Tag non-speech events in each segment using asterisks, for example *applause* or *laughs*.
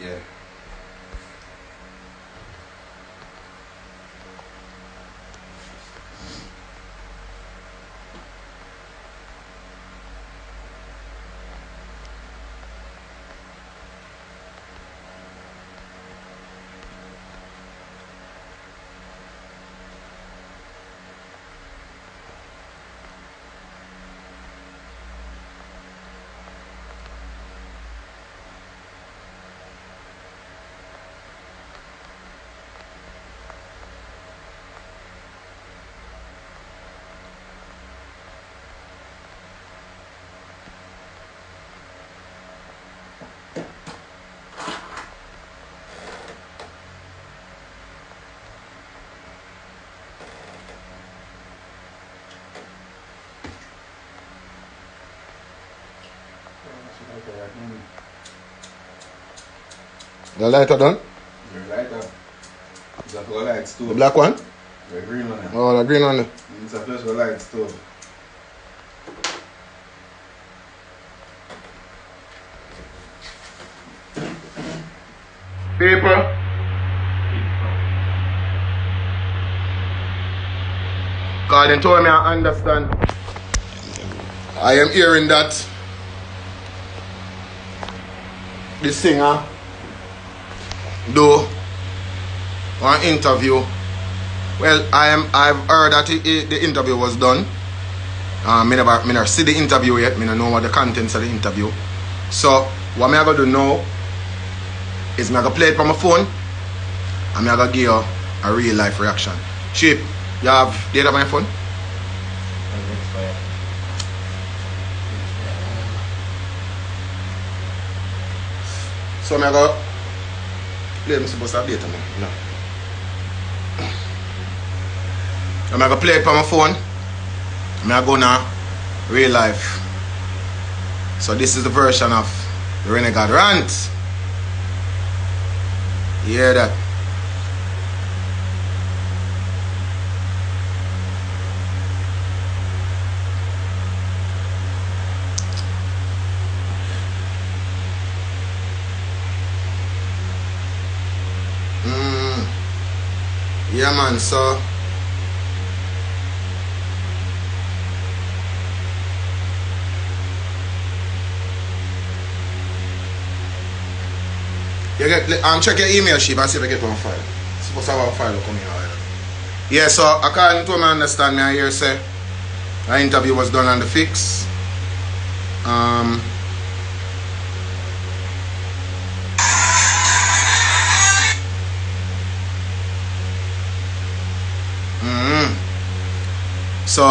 Yeah. The lighter done? The lighter. It's a full light The black one? The green one. Oh, the green one. It's a flash light stove. People. God, they told me I understand. I am hearing that the singer do an interview. Well, I am. I've heard that the, the interview was done. Uh, me never, me never see the interview yet. Me don't know what the contents of the interview. So what me I gonna do now is me I gonna play it from my phone I me I gonna give you a real life reaction. Sheep, you have data on my phone? So me I go play me supposed to data man. No. I'm gonna play it from my phone. I'm gonna go now real life. So this is the version of the Renegade Rant. You hear that? Yeah man, so You get, um, check your email sheet and see if you get one file. Supposed to have a file coming out. Yeah, so according to my understand, me I hear say the interview was done on the fix. Um, mm So,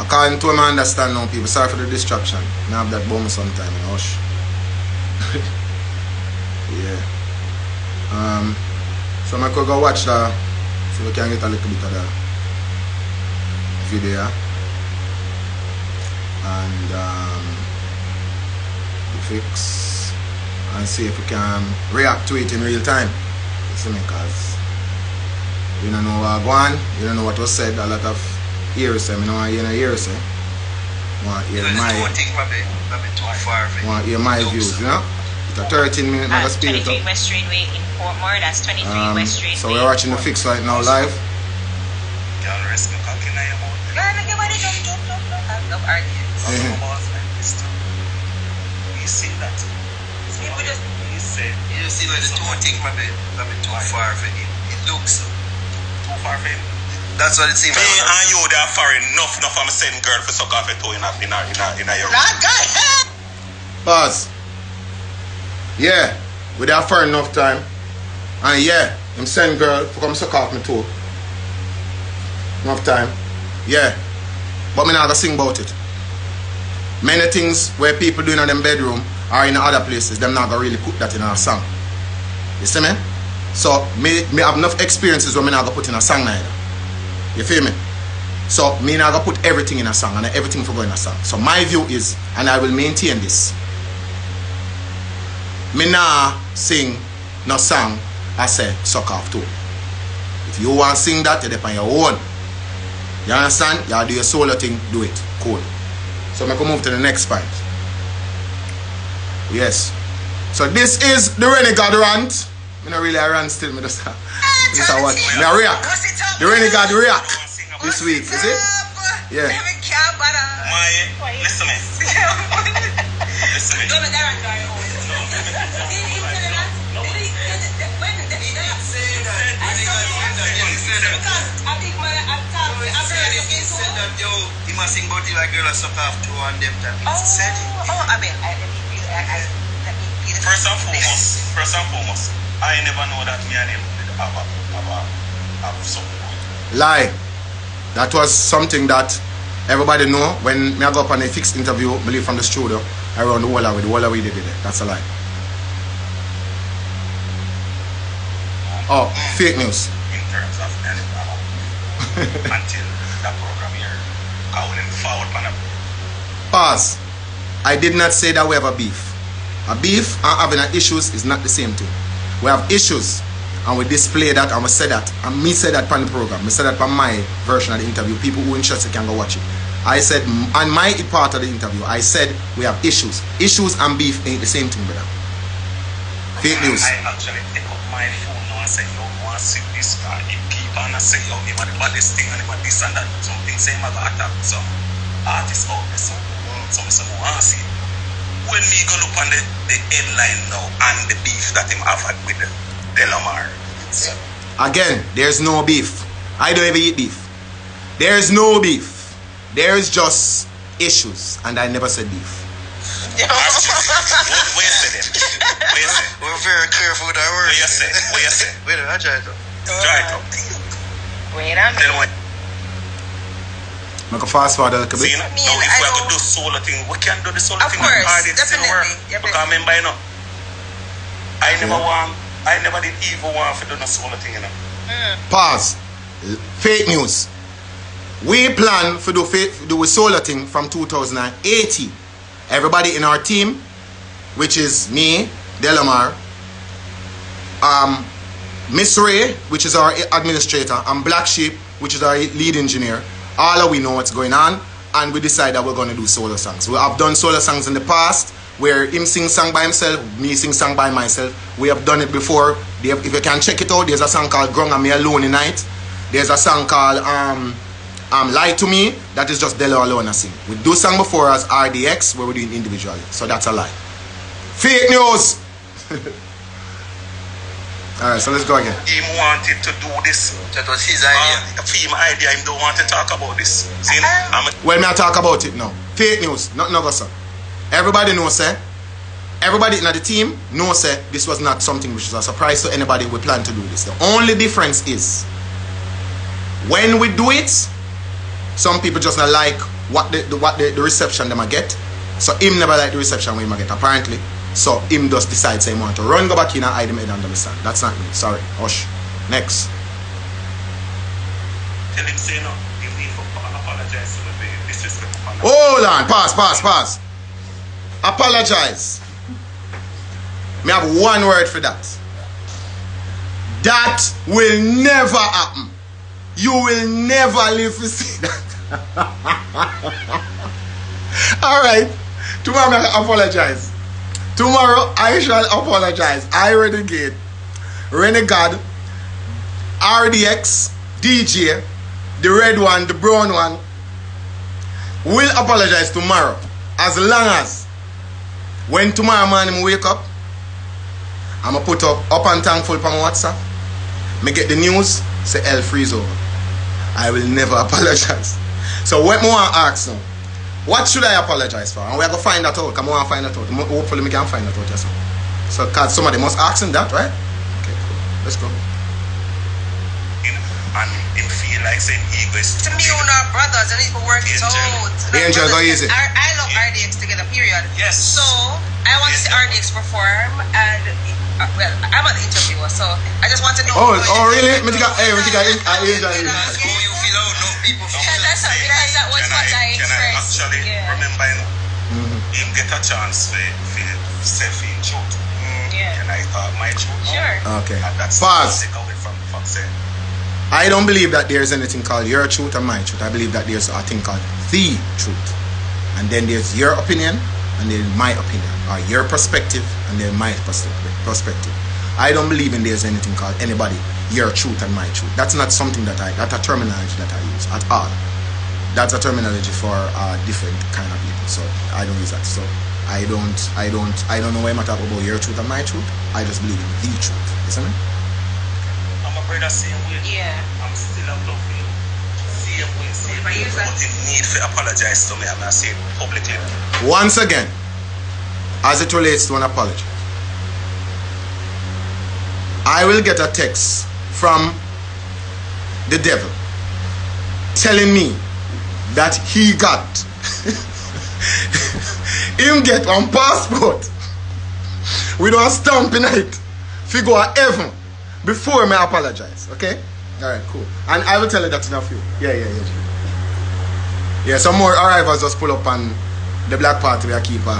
according to my understand now, people, sorry for the distraction. I have that bomb sometime. Hush. *laughs* Yeah. Um, so I could go watch the, so we can get a little bit of the video. And um, the fix. And see if we can react to it in real time. See me? Because we don't know what going on. You don't know what was said. A lot of hearsay. I know I hear no hearsay. Want hear my, the thing maybe, maybe too far for want hear my views, you know? It's a 13 minute At mega speed 23 up. West Streetway in Portmore. That's 23 Um, West Streetway. so we're watching the fix right now live. Girl, rest me cocky in your mouth. Girl, make your body jump, jump, jump, jump. I love arguments. Some Mhm. boss like this too. You see that? People just You say. You see where the two thing maybe, maybe too far for him. It looks too far for him. That's what it seems. Me and you, they are far enough, enough. I'm send girl for suck off a toe in a, in a, in a, in a your That guy, hey! Pause. Yeah, we there far enough time. And yeah, I'm send girl for come suck off me too. Enough time. Yeah. But me not gonna sing about it. Many things where people doing in them bedroom or in other places, them not gonna really put that in a song. You see me? So me me have enough experiences where me not gonna put in a song neither. You feel me? So me not gonna put everything in a song and everything for go in a song. So my view is, and I will maintain this. Me nah sing no song I say suck off too. If you want to sing that, you depend on your own. You understand? You do your solo thing, do it. Cool. So I can move to the next point. Yes. So this is the Renegade rant. Me not really a rant still, me just this a what? Me a react. What's it up? The Renegade react this week, is it? Yeah. Every car, but uh, My, listen me, listen me. Go to Darren Guy home. Did he tell you that? Did he- did he- when did he tell you? Because I think when I talk to Abdul, looking said so- that, yo, he must sing about you like girl and suck off two on them time. He Oh, said it. oh, I mean, I, let me feel, I, I, let me feel. First and foremost, first and foremost, I never know that me and him did have a, have a, have something. Lie. That was something that everybody know when me I go up on a fixed interview, believe from the studio, around the wall with the wall we did it. That's a lie. Um, oh, fake news. in terms of anything uh, *laughs* until that program here. I wouldn't forward on a Pause. I did not say that we have a beef. A beef and having issues is not the same thing. We have issues and we display that and we say that. And me say that on the program. Me say that on my version of the interview. People who interested can go watch it. I said on my part of the interview, I said we have issues. Issues and beef ain't the same thing, brother. Fake news. I actually pick up my phone now and say, yo, want to see this guy. Keep on and say, yo, him the baddest thing and him this and that. Something say him attack some artist out there. So, so me say, "I want to see. When me go look on the, the headline now and the beef that him have had with Delomar. So, Again, there's no beef. I don't even eat beef. There's no beef. There's just issues. And I never said beef. actually, what, where you say them? Where you say? We're very careful with our Where words. you say? Where you say? Wait a minute, I tried to. Try it up. Wait a minute. Me. I can fast forward a little See, bit. now, Me now and if I we have to don't- solo thing, we can do the solo Of thing course, hard it still work. definitely, definitely. Because remember, you know, I never Yeah. want, I never did even want to do no solo thing, you know. Pause. Fake news. We plan for do fake, do a solar thing from 2018. Everybody in our team, which is me, Delomar, um, Miss Ray, which is our administrator, and Black Sheep, which is our lead engineer. All of we know what's going on, and we decide that we're going to do solo songs. We have done solo songs in the past, where him sing song by himself, me sing song by myself. We have done it before. Have- If you can check it out, there's a song called "Grung and Me Alone Night." There's a song called um, um, "Lie to Me" that is just Delo alone I sing. We do song before as RDX, where we do it individually. So that's a lie. Fake news. *laughs* All right, so let's go again. Him wanted to do this. That was his idea. Uh, for him idea, him don't want to talk about this. See, I'm a, Well, me I talk about it now. Fake news, not no sir. Everybody knows, sir. Everybody in the team knows, sir, this was not something which is a surprise to anybody. We plan to do this. The only difference is when we do it, some people just not like what the, the what the, the reception them a get. So him never like the reception we him a get apparently. So him just decides say he want to run go back in and hide him head under the stand. That's not me. Sorry. Hush. Next. tell him say no. Him need to apologize to me for disrespect. Hold on, pass, pass, pass. Apologize. Me have one word for that. That will never happen. You will never live to see that. *laughs* All right. Tomorrow I apologize. Tomorrow I shall apologize. I renegade, renegade, RDX, DJ, the red one, the brown one, will apologize tomorrow. As long as when tomorrow morning I wake up I'm gonna put up up and thankful on my WhatsApp. Me get the news say hell freeze over I will never *laughs* apologize. So what more I ask now what should I apologize for and we are gonna find that out come on find that out Mo- hopefully we can find that out yes, sir. so cause somebody must ask him that right okay cool let's go Him, and him feel like saying ego is To me, we're not brothers. I need to work it Angel. out. Angel, go brothers. easy. I, I love RDX together, period. Yes. So, I want to see Yes. RDX perform, and, uh, well, I'm an interviewer, so I just want to know. oh oh really me think I- hey me think I I enjoy it. That's how you feel out. No people feel Yeah, that's Say, because that was can what I can I actually Yeah. remember you know, mm-hmm. him get a chance for for self in truth. Mm. Yeah. Can I talk my truth? now? Sure. okay And that's pause take away from the fuck. I don't believe that there's anything called your truth and my truth. I believe that there's a thing called the truth. And then there's your opinion, and and then my opinion, or your perspective and then my perspective. Perspective. I don't believe in there's anything called anybody your truth and my truth. That's not something that I that's a terminology that I use at all. That's a terminology for uh, different kind of people. So I don't use that. So I don't I don't I don't know why I'm talking about your truth and my truth. I just believe in the truth. Isn't it? I'm a brother same way. Yeah. I'm still a love you. Same way, same But way. use that- But you need to apologize to me. I'm not saying publicly. Once again, as it relates to an apology, I will get a text from the devil telling me that he got *laughs* him get one passport with one stamp in it. Fi go a heaven before me apologize okay? All right cool. And i will tell you that's enough for you yeah yeah yeah. Yeah some more arrivals just pull up on the black party where I keep uh,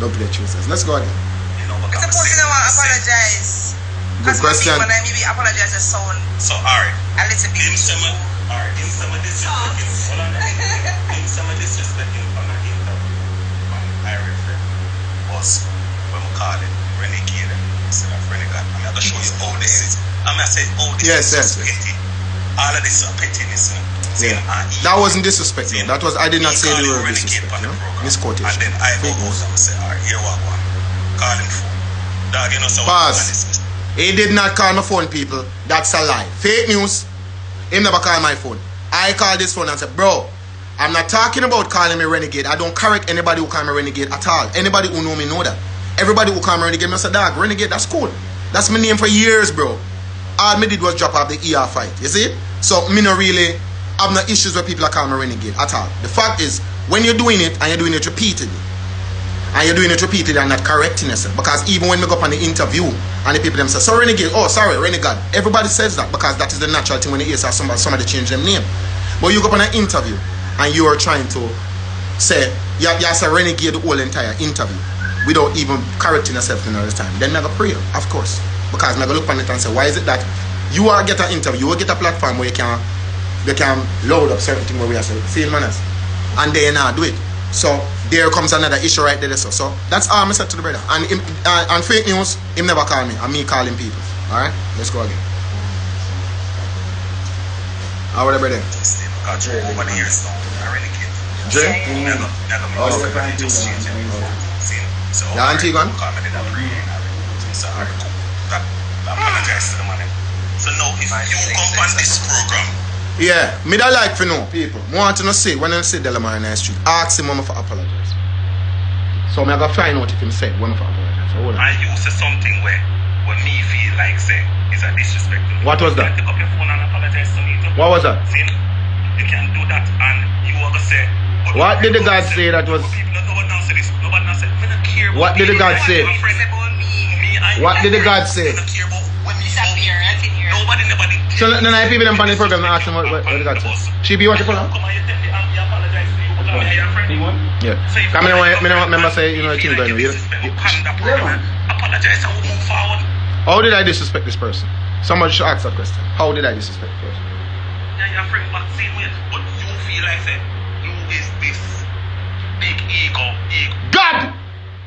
don't play choosers let's go again You know, but I want to apologize. Good Because some question. people that maybe apologize to sound So, alright. a little bit. Him some, alright, him some disrespecting. Hold on. Him some disrespecting on the interview on Irish friend was when we call it renegade instead of renegade. I'm gonna show you how this is. I'm gonna say how this Yes, is yes, petty. All of this is pettiness. you know. Yeah. Ah, that wasn't disrespectful. That was I did not say the word renegade disrespect. No? Misquotation. And then I go out and say, alright, here what one. Call him phone. Dog, you know, so Pause. He did not call my phone, people. That's a lie. Fake news. He never called my phone. I called this phone and said, bro, I'm not talking about calling me renegade. I don't correct anybody who call me renegade at all. Anybody who know me know that. Everybody who call me renegade, me say, dog, renegade, that's cool. That's my name for years, bro. All me did was drop off the ER fight. You see? So me no really have no issues with people are calling me renegade at all. The fact is, when you're doing it and you're doing it repeatedly, and you're doing it repeatedly and not correcting yourself. Because even when we go up on the interview and the people them say, so renegade, oh sorry, renegade. Everybody says that because that is the natural thing when you hear somebody, somebody change their name. But you go up on an interview and you are trying to say, you, you a renegade the whole entire interview without even correcting yourself another time. Then I go pray, of course. Because I go look on it and say, why is it that you are get an interview, you will get a platform where you can they can load up certain things where we are saying, feel manners. And they not do it. So there comes another issue right there. So, so that's all I'm said to the brother. And him, uh, and fake news, him never call me. And me calling people. Alright? Let's go again. How are the brother? Got you over the years now. I really can't. Jay? Never, never Oh, okay. Just change it. So, Yeah, auntie gone? Call me the pre So, I apologize to the man. So now, if you come on this program, Yeah, me that like for know people. Me want to know say when I say Delomar in the street, ask him when I for apologize. So me I go find out if him say when I for apologize. So hold on. I use something where, where me feel like say is a disrespect. to me. What was that? Pick up your phone and apologize to me too. What was that? See? You can do that and you are gonna say. What did the people God say that was- but People what now say this. Nobody now say. Me not care about What did the me. God say? have a friend. It's about me. Me, I- What did the God say? Me not care about when me Disappear, I can hear. Nobody, nobody. So then I people them on the program and ask him what, what, what the God say. She be what you put on? Come on, you tell me, you apologize to I'm your. Yeah. So if Come you in, like me don't come remember say, you know, the thing going on. you You- disrespect you- me, calm down, program. Apologize and we'll move forward. How did I disrespect this person? Somebody should ask that question. How did I disrespect the person? Yeah, your friend back same way, but you feel like say you is this big ego, ego. God!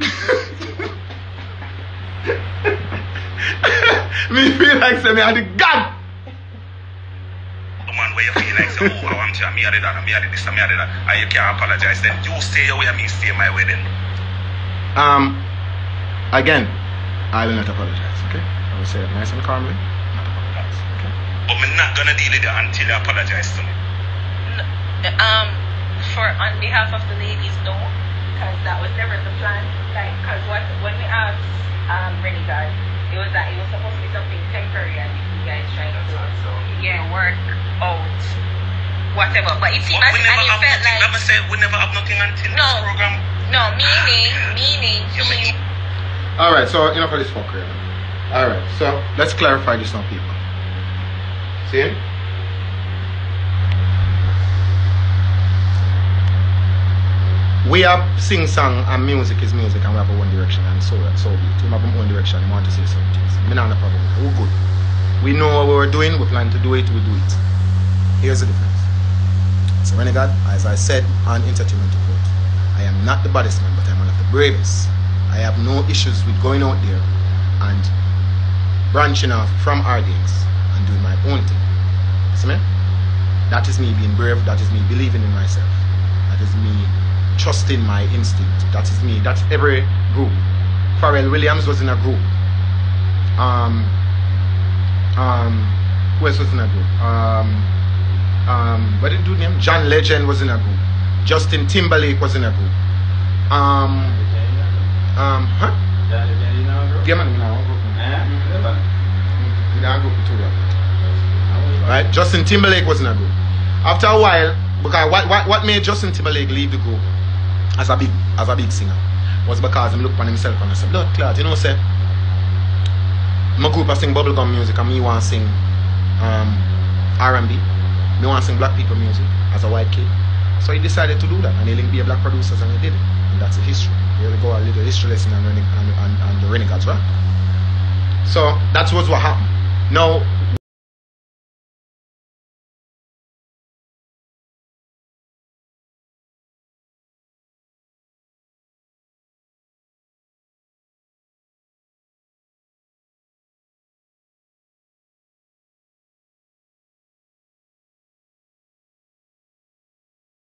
*laughs* me feel like say me are the God. The man where you feel like say, oh, I'm sure me are that, me are this, me are that, and you can't apologize. Then you stay your way, and me stay my way. Then Um, again, I will not apologize. Okay, I will say it nice and calmly. Not apologize. Okay. but me not gonna deal with it until you apologize to me. um, for on behalf of the ladies, no, because that was never the plan. Like, because what when we asked um Renegade, it was that it was supposed to be something temporary, and you guys trying to yeah work out whatever. But it seemed But as we and never it felt nothing. like Never say we never have nothing until No. this program. no meaning *coughs* meaning You he All right. So enough of this fuckery. All right. So let's clarify this now, people. See? We have sing song and music is music and we have a one direction and so so be it. We have a one direction and we want to say certain things. Me not have a problem. with that. We're good. We know what we're doing, we plan to do it, we do it. Here's the difference. So Renegade, as I said on Entertainment Report, I am not the baddest man, but I'm one of the bravest. I have no issues with going out there and branching off from RDX and doing my own thing. See me? That is me being brave. That is me believing in myself. That is me trusting my instinct. That is me. That's every group. Pharrell Williams was in a group. Um, um, who else was in a group? Um, um, what did do name? John Legend was in a group. Justin Timberlake was in a group. Um, um, huh? Yeah, man? Right? Justin Timberlake was in a group. After a while, because what, what, what made Justin Timberlake leave the group as a big as a big singer was because he looked on himself and I said, Blood clot, you know, say, my group I sing bubblegum music and me want to sing um, R&B. Me want to sing black people music as a white kid. So he decided to do that and he linked be a black producers and he did it. And that's the history. Here we go, a little history lesson on, Rene- on, on, on the Renegades, right? So that was what happened. Now,